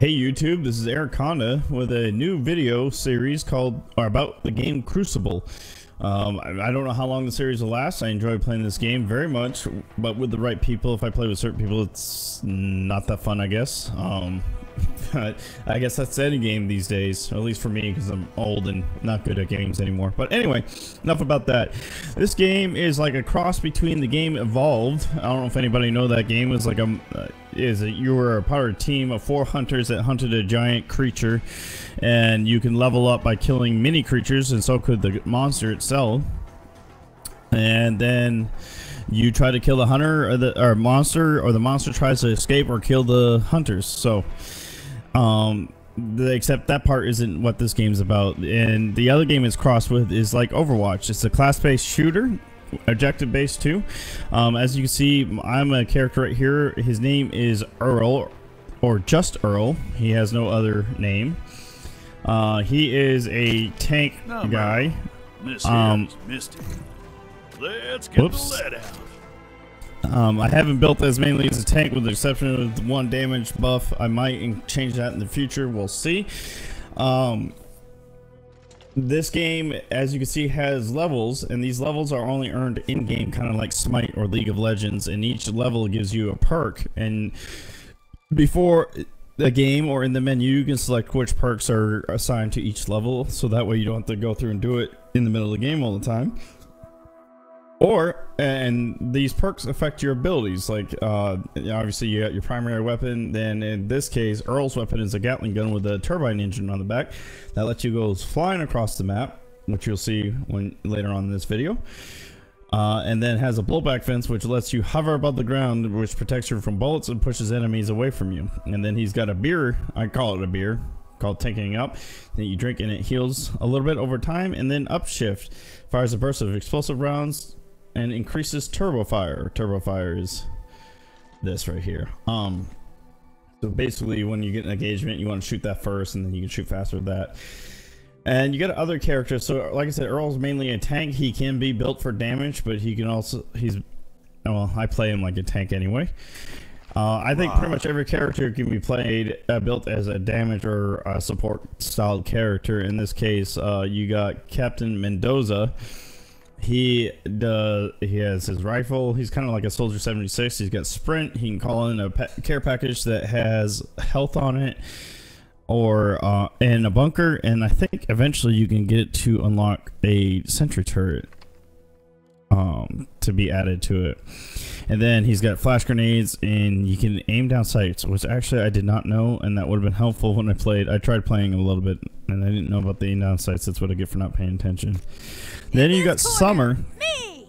Hey YouTube, this is Eric with a new video series called or about the game Crucible. Um, I, I don't know how long the series will last. I enjoy playing this game very much, but with the right people, if I play with certain people, it's not that fun, I guess. Um, but I guess that's any game these days, at least for me, because I'm old and not good at games anymore. But anyway, enough about that. This game is like a cross between the game Evolved. I don't know if anybody know that game. It's like a uh, is it you were a part of a team of four hunters that hunted a giant creature, and you can level up by killing mini creatures, and so could the monster itself. And then you try to kill the hunter or the or monster, or the monster tries to escape or kill the hunters. So um, the, except that part isn't what this game's about. And the other game is crossed with is like Overwatch. It's a class-based shooter, objective-based too. Um, as you can see, I'm a character right here. His name is Earl, or just Earl. He has no other name. Uh, he is a tank no, guy. Miss um. Let's get whoops. the lead out. Um, I haven't built as mainly as a tank with the exception of the one damage buff. I might change that in the future. We'll see. Um, this game, as you can see, has levels, and these levels are only earned in-game, kind of like Smite or League of Legends, and each level gives you a perk. And before the game or in the menu, you can select which perks are assigned to each level, so that way you don't have to go through and do it in the middle of the game all the time. Or, and these perks affect your abilities. Like, uh, obviously, you got your primary weapon. Then, in this case, Earl's weapon is a Gatling gun with a turbine engine on the back that lets you go flying across the map, which you'll see when later on in this video. Uh, and then has a blowback fence, which lets you hover above the ground, which protects you from bullets and pushes enemies away from you. And then he's got a beer, I call it a beer, called Tanking Up, that you drink and it heals a little bit over time. And then Upshift fires a burst of explosive rounds and increases turbo fire. Turbo fire is this right here. Um, so basically, when you get an engagement, you want to shoot that first, and then you can shoot faster with that. And you got other characters. So, like I said, Earl's mainly a tank. He can be built for damage, but he can also he's well, I play him like a tank anyway. Uh, I think pretty much every character can be played uh, built as a damage or a support style character. In this case, uh, you got Captain Mendoza he does. He has his rifle. He's kind of like a Soldier 76. He's got sprint. He can call in a care package that has health on it, or uh, in a bunker. And I think eventually you can get it to unlock a sentry turret um, to be added to it. And then he's got flash grenades, and you can aim down sights, which actually I did not know, and that would have been helpful when I played. I tried playing a little bit, and I didn't know about the aim down sights. That's what I get for not paying attention. Then you got Summer, me.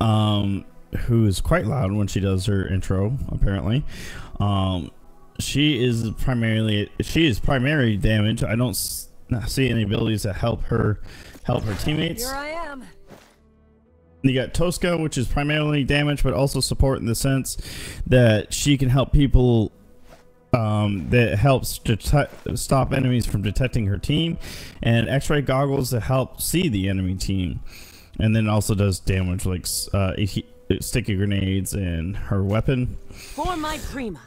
um, who is quite loud when she does her intro. Apparently, um, she is primarily she is primary damage. I don't see any abilities that help her help her teammates. Here I am. You got Tosca, which is primarily damage, but also support in the sense that she can help people. Um, that helps to stop enemies from detecting her team, and X-ray goggles that help see the enemy team, and then also does damage like uh, sticky grenades and her weapon. For my prima.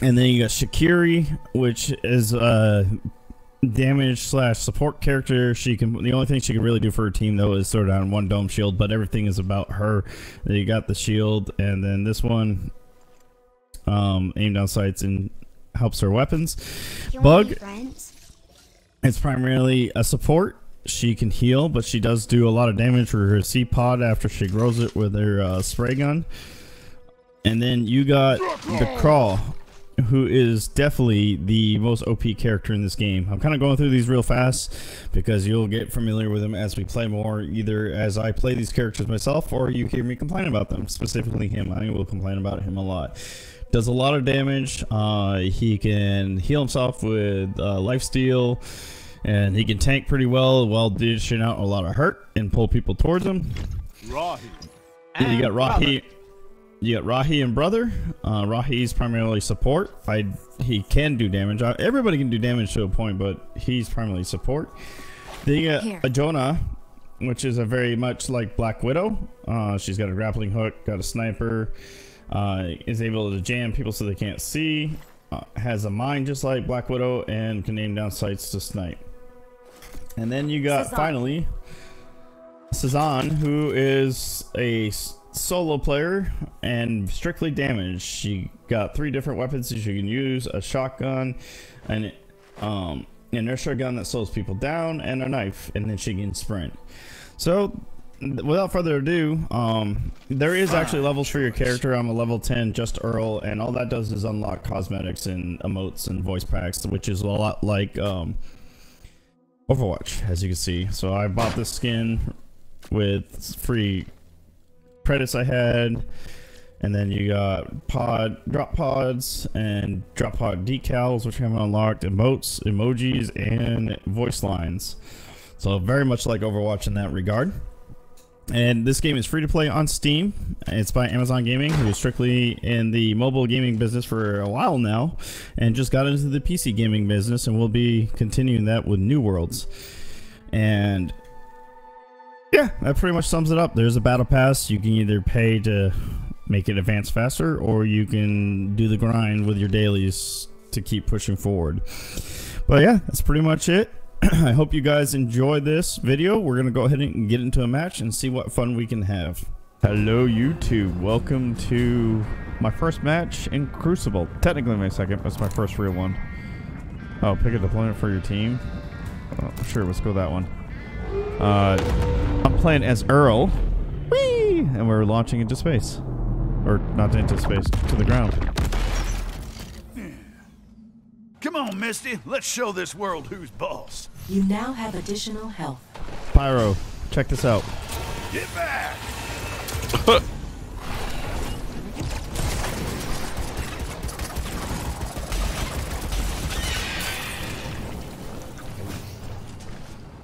And then you got Shakirri, which is uh, damage slash support character. She can the only thing she can really do for her team though is sort of on one dome shield, but everything is about her. You got the shield, and then this one um, aim down sights and helps her weapons. Bugg. It's primarily a support. She can heal, but she does do a lot of damage for her C pod after she grows it with her uh, spray gun. And then you got the crawl who is definitely the most OP character in this game. I'm kind of going through these real fast because you'll get familiar with them as we play more, either as I play these characters myself or you hear me complain about them, specifically him. I will complain about him a lot. Does a lot of damage. Uh, he can heal himself with uh, life steal and he can tank pretty well while dishing out a lot of hurt and pull people towards him. Raw Rahi. You got Rahi. You got Rahi and Brother. Uh, Rahi's primarily support. I he can do damage. Uh, everybody can do damage to a point, but he's primarily support. Then you got Here. Ajona, which is a very much like Black Widow. Uh, she's got a grappling hook, got a sniper, uh, is able to jam people so they can't see. uh, has a mind just like Black Widow and can aim down sights to snipe. And then you got Sazan. finally Sazan, who is a solo player and strictly damage. She got three different weapons that she can use: a shotgun, an um, an inertia gun that slows people down, and a knife, and then she can sprint. So, without further ado, um, there is actually levels for your character. I'm a level 10, just Earl, and all that does is unlock cosmetics and emotes and voice packs, which is a lot like um, Overwatch, as you can see. So I bought this skin with free credits I had, and then you got pod drop pods and drop pod decals, which I haven't unlocked, emotes, emojis, and voice lines. So very much like Overwatch in that regard. And this game is free to play on Steam. It's by Amazon Gaming, who is strictly in the mobile gaming business for a while now, and just got into the PC gaming business, and will be continuing that with New Worlds. And yeah, that pretty much sums it up. There's a battle pass. You can either pay to make it advance faster, or you can do the grind with your dailies to keep pushing forward. But yeah, that's pretty much it. I hope you guys enjoy this video. We're gonna go ahead and get into a match and see what fun we can have. Hello YouTube, welcome to my first match in Crucible. Technically my second, but it's my first real one. Oh, pick a deployment for your team. Oh, sure, let's go that one. Uh, I'm playing as Earl. Whee! And we're launching into space. Or not into space, to the ground. Come on, Misty. Let's show this world who's boss. You now have additional health. Pyro, check this out. Get back!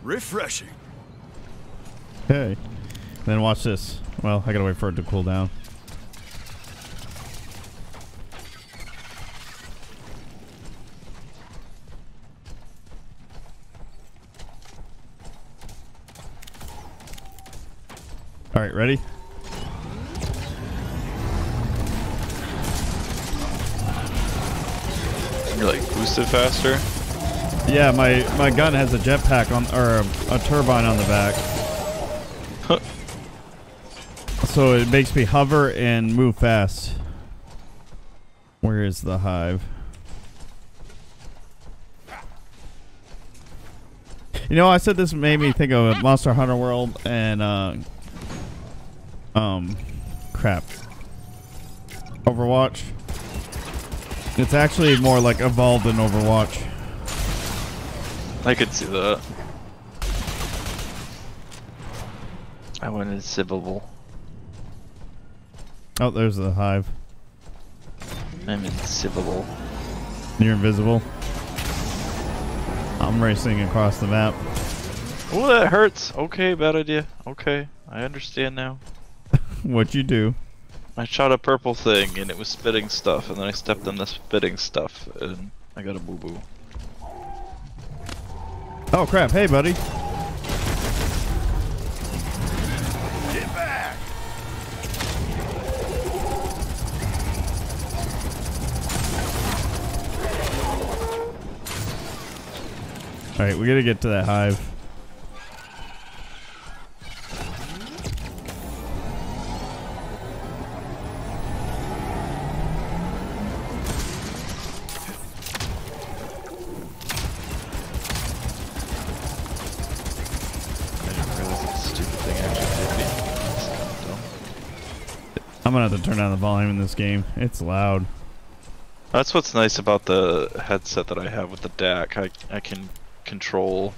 Refreshing. Okay. Then watch this. Well, I gotta wait for it to cool down. All right, ready? You're like boosted faster. Yeah, my my gun has a jetpack on or a, a turbine on the back. So it makes me hover and move fast. Where is the hive? You know, I said this made me think of Monster Hunter World and uh um crap. Overwatch. It's actually more like evolved than Overwatch. I could see that. I went invisible. Oh, there's the hive. I'm invisible. You're invisible. I'm racing across the map. Oh, that hurts. Okay, bad idea. Okay, I understand now. What you do? I shot a purple thing and it was spitting stuff, and then I stepped on the spitting stuff and I got a boo boo. Oh crap! Hey, buddy. All right, we gotta get to that hive. I'm gonna have to turn down the volume in this game. It's loud. That's what's nice about the headset that I have with the DAC. I I can control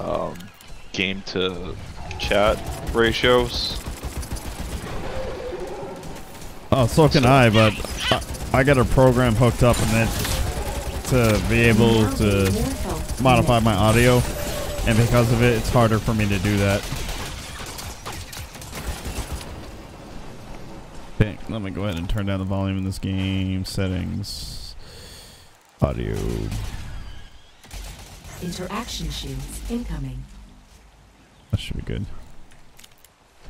um, game to chat ratios. Oh, so can So- I, but I, I got a program hooked up and then to be able to gain more health modify my audio, and because of it, it's harder for me to do that. Okay, let me go ahead and turn down the volume in this game. Settings, audio. Interaction shields incoming. That should be good.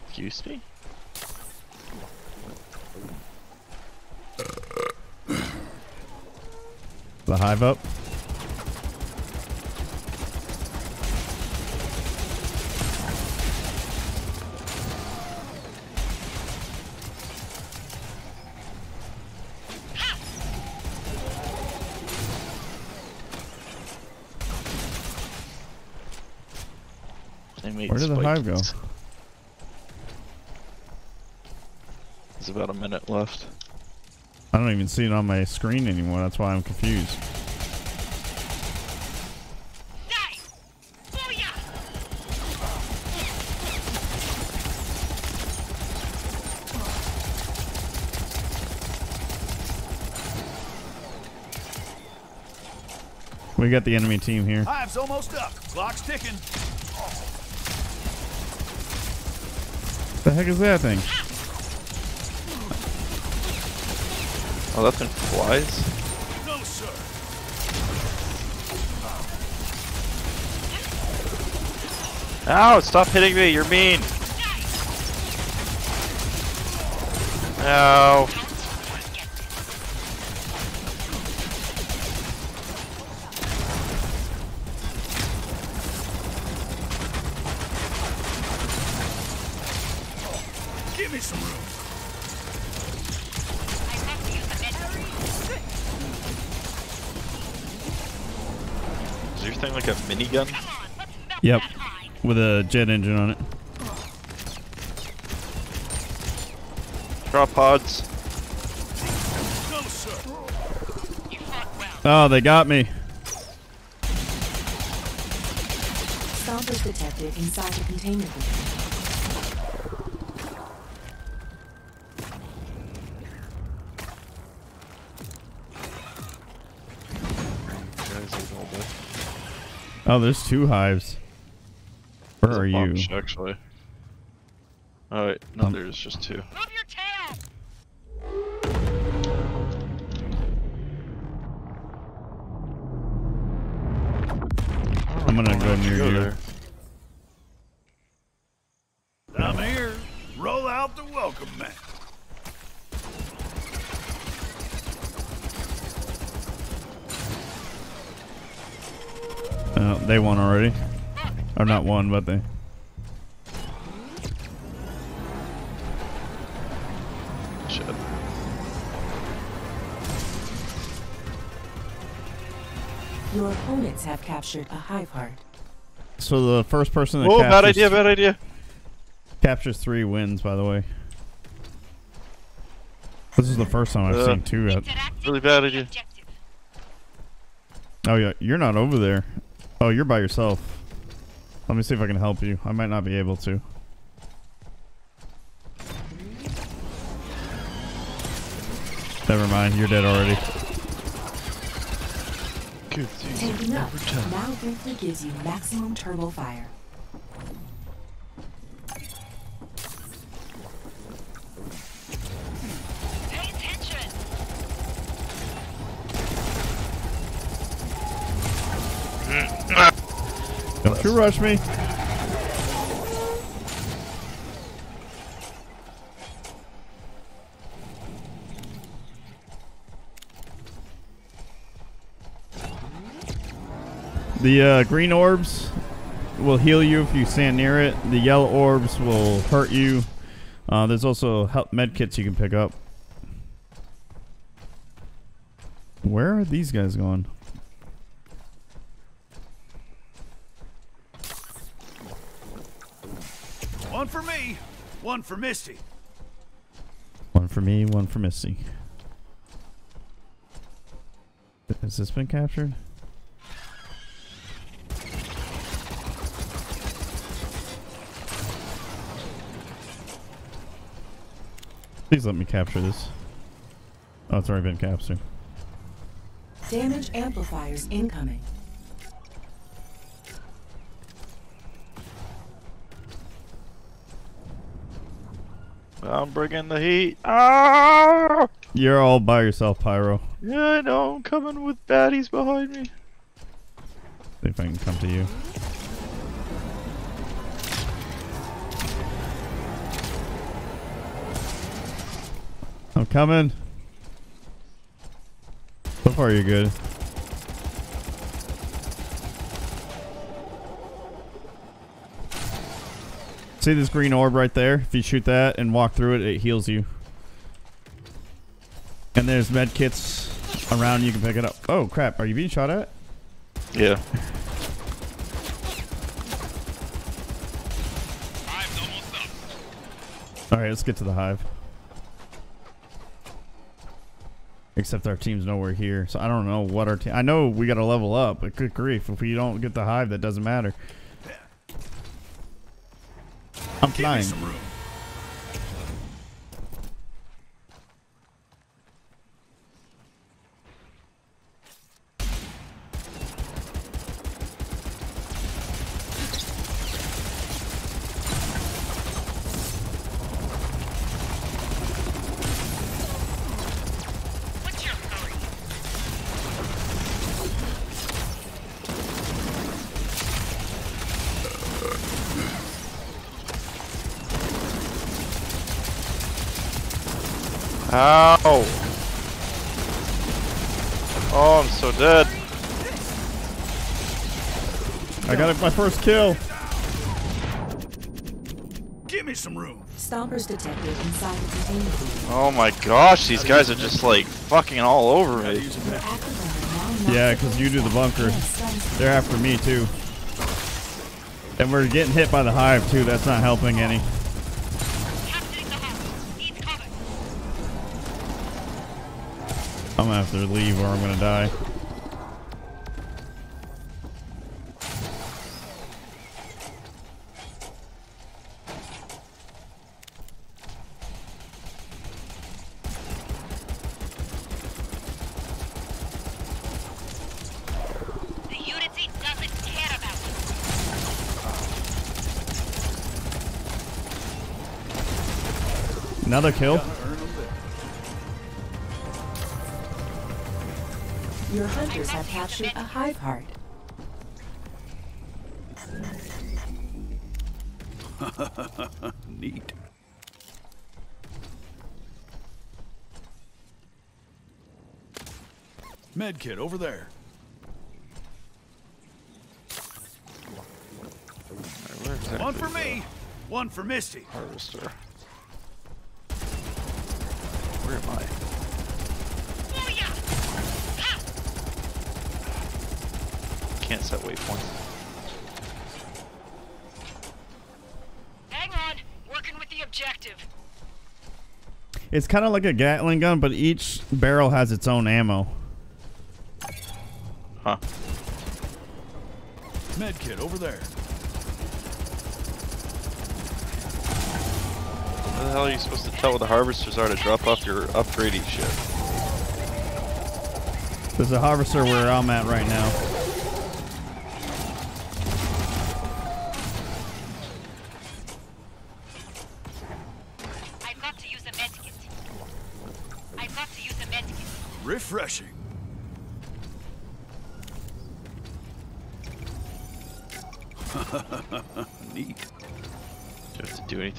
Excuse me? The hive up. They made Where did the hive go? There's about a minute left. I don't even see it on my screen anymore. That's why I'm confused. We got the enemy team here. Hive's almost up. Clock's ticking. The heck is that thing? Oh, that thing flies? No, sir. Ow, stop hitting me, you're mean! Ow. Minigun? Yep. With a jet engine on it. Drop pods. Oh, they got me. Stompers detected inside the containment Oh, there's two hives. Where There's a are you? bunch, Actually. Oh wait, no, Um, there's just two. I'm gonna go near Go you. there. I'm here. Roll out the welcome mat. Uh, they won already. Or not won, but they. Shit. Your opponents have captured a hive heart. So the first person that Whoa, captures, bad idea, bad idea. captures three wins. By the way, this is the first time I've Uh, seen two. Really bad idea. oh yeah, you're not over there. Oh, you're by yourself. Let me see if I can help you. I might not be able to. Never mind, you're dead already. Tanking up now briefly gives you maximum turbo fire. Don't rush me. The uh, green orbs will heal you if you stand near it. The yellow orbs will hurt you. Uh, there's also help med kits you can pick up. Where are these guys going? Me, one for Misty. One for me, one for Misty. Has this been captured? Please let me capture this. Oh, it's already been captured. Damage amplifiers incoming. I'm bringing the heat. Ah! You're all by yourself, Pyro. Yeah, I know. I'm coming with baddies behind me. See if I can come to you. I'm coming. So far, you're good. See this green orb right there? If you shoot that and walk through it, it heals you. And there's med kits around. You can pick it up. Oh crap! Are you being shot at? Yeah. All right, let's get to the hive. Except our team's nowhere here, so I don't know what our team. I know we got to level up, but good grief, if we don't get the hive, that doesn't matter. I'm Give flying. Ow! Oh, I'm so dead. I got my first kill. Give me some room. Stompers detected inside the containment. Oh my gosh, these guys are just like fucking all over me. use a Your med. active runner now Yeah, because you do the bunker. They're after me too. And we're getting hit by the hive too. That's not helping any. I'm gonna have to leave or I'm gonna die. The Unity doesn't care about us. Another kill. Your hunters have captured a hive heart. Neat. Med kit over there. One for me. One for Misty. Harvester. Where am I? Can't set waypoints. Hang on. Working with the objective. It's kind of like a Gatling gun, but each barrel has its own ammo. Huh. Med kit over there. How the hell are you supposed to tell what the harvesters are to drop off your upgrading shit? There's a harvester where I'm at right now.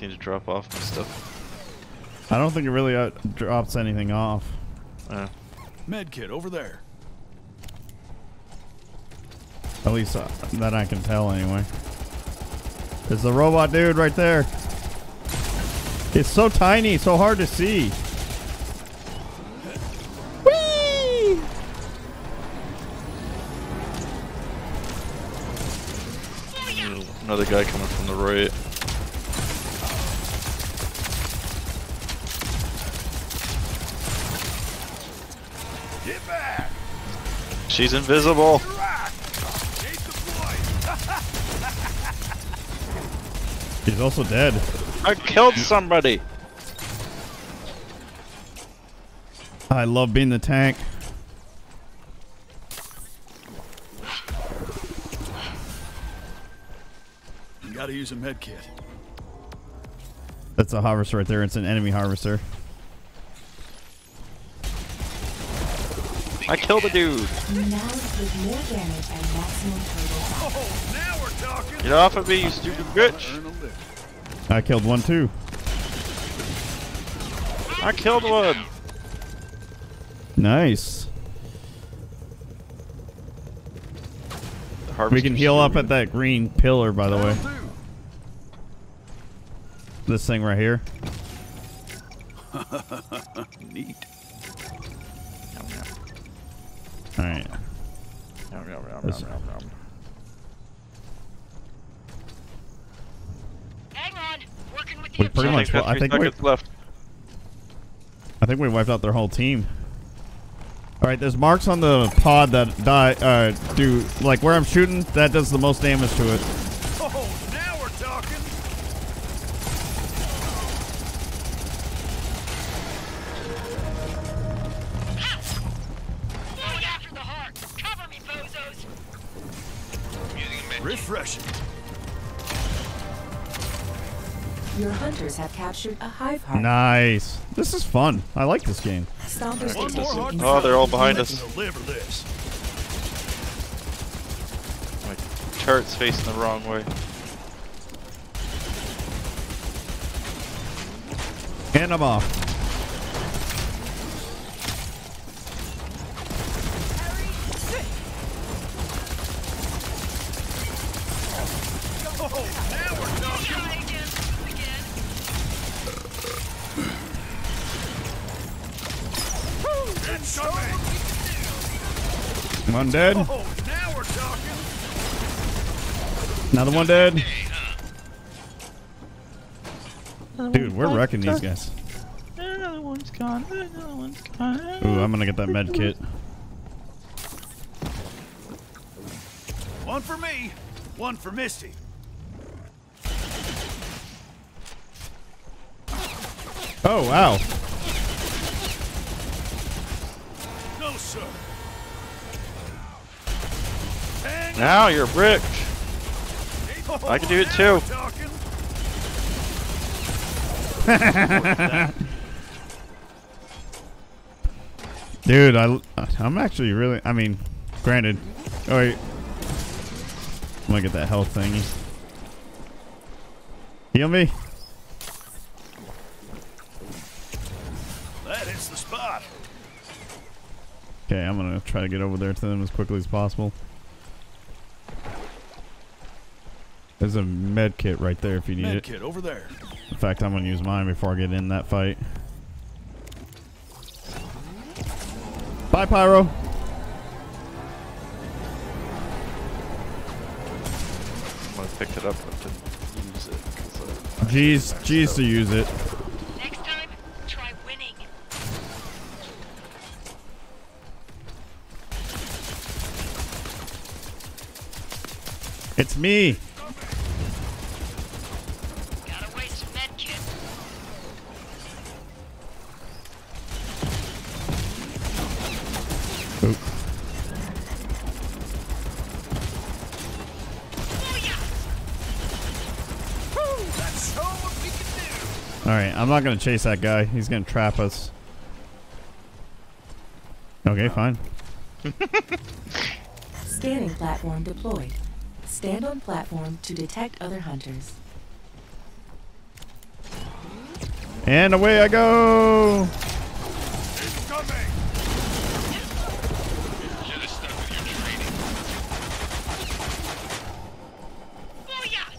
You to anything to drop off my stuff? I don't think it really uh, drops anything off. Uh, Med kit over there. At least uh, that I can tell anyway. There's the robot dude right there. It's so tiny, so hard to see. Whee! another guy coming from the right. Get back. She's invisible. Rock. He's also dead. I killed somebody. I love being the tank. You gotta use a med kit. That's a harvester right there. It's an enemy harvester. I killed a dude. Now with more damage and maximum turbo fire. Oh, now we're. Get off of me, you stupid bitch. Earn a living. I killed one too. I killed one. Nice. The We can heal up at that green pillar, by the way. This thing right here. Neat. Yum, yum, yum, This- yum, yum, yum. Hang on. Working with We pretty I much- think well, I think we- left. I think we wiped out their whole team. All right, there's marks on the pod that die. Uh, do like where I'm shooting. That does the most damage to it. Refreshing. Your hunters have captured a hive heart. Nice. This is fun. I like this game. Stomper One more hard Oh, they're all behind us. this. My turret's facing the wrong way. And I'm off. One dead. Oh, now we're talking. Another one dead. Dude, we're wrecking these guys. Another one's gone. Another one's gone. Ooh, I'm gonna get that med kit. One for me, one for Misty. Oh wow. No, sir. Hang Now you're bricked. I can do it too. Dude, I I'm actually really. I mean, granted. Oh wait. I'm gonna get that health thingy. Heal me. That hits the spot. Okay, I'm gonna try to get over there to them as quickly as possible. There's a med kit right there if you need Med it. kit over there. In fact, I'm gonna use mine before I get in that fight. Bye, Pyro. I'm gonna pick it up but didn't use it. 'cause, I G's, G's to use it. Next time, try winning. It's me. Gotta waste a med kit. Oop. Let's show what we can do. All right, I'm not gonna chase that guy. He's gonna trap us. Okay, fine. Scanning platform deployed. Stand on platform to detect other hunters. And away I go. It's coming. Booyah!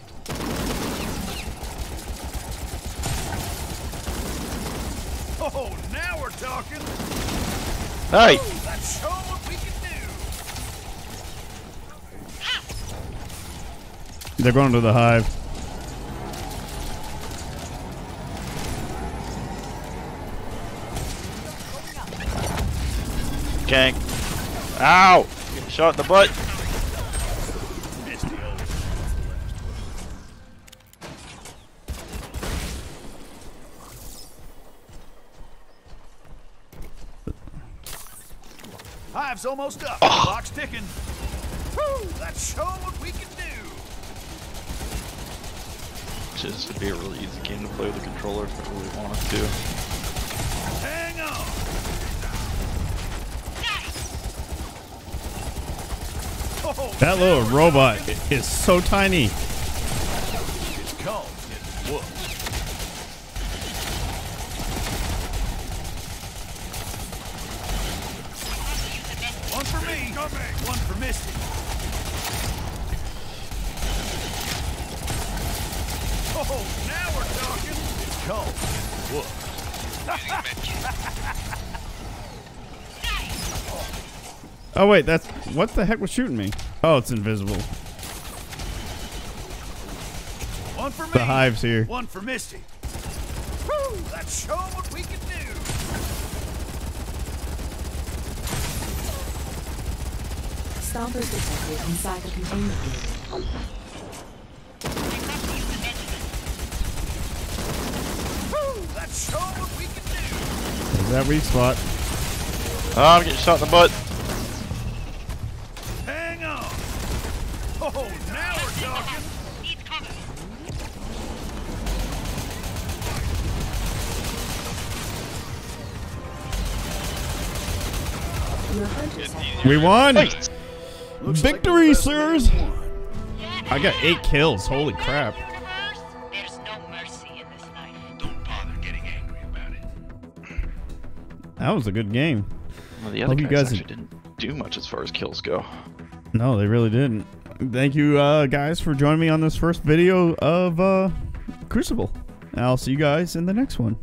Oh, now we're talking. Hey! Let's show what we can do. They're going to the hive. Okay. Ow! Getting shot in the butt. One. Hive's almost up. Clock's ticking. Woo! Let's show what we can do. This would be a really easy game to play with the controller if I really wanted to. Hang on. Oh, That little robot is so tiny. It's called getting whooped. One for me. One for Misty. Oh, now we're talking. Whoop. Oh wait, that's what the heck was shooting me? Oh, it's invisible. One for me. The hive's here. One for Misty. Woo! Let's show what we can do. Stompers detected inside the containment unit. Let's show 'em what we can do. Is that weak spot? Oh, I'm getting shot in the butt. Hang on. Oh, now we're talking. He's coming. Your hunters have We won! Nice. Looks like Victory, we sirs! I got eight kills. Holy crap. There's no mercy in this life. Don't bother getting angry about it. That was a good game. Well, the other Hope you guys, guys- actually didn't do much as far as kills go. No, they really didn't. Thank you, uh, guys, for joining me on this first video of uh, Crucible. I'll see you guys in the next one.